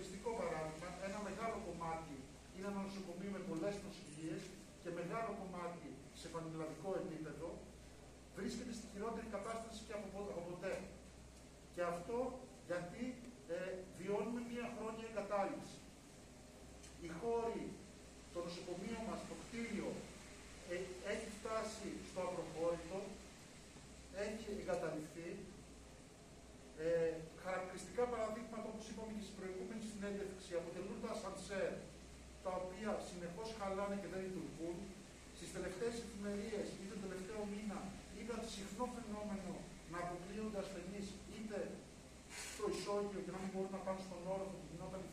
πιστικό παράδειγμα, ένα μεγάλο κομμάτι είναι ένα νοσοκομείο με πολλές νοσηλίε και μεγάλο κομμάτι σε πανελλαδικό επίπεδο βρίσκεται στη χειρότερη κατάσταση και από ποτέ. Και αυτό γιατί ε, βιώνουμε μια χρόνια εγκατάλειψη. Οι χώροι, το νοσοκομείο μας, το κτίριο, ε, έχει φτάσει στο απροχώρητο, έχει εγκαταλειφθεί χαλάνε και δεν λειτουργούν. Στις τελευταίες εφημερίες ή τον τελευταίο μήνα είδα συχνό φαινόμενο να αποκλείονται ασθενείς είτε στο ισόγειο και να μην μπορούν να πάνε στον όροφο που γινόταν η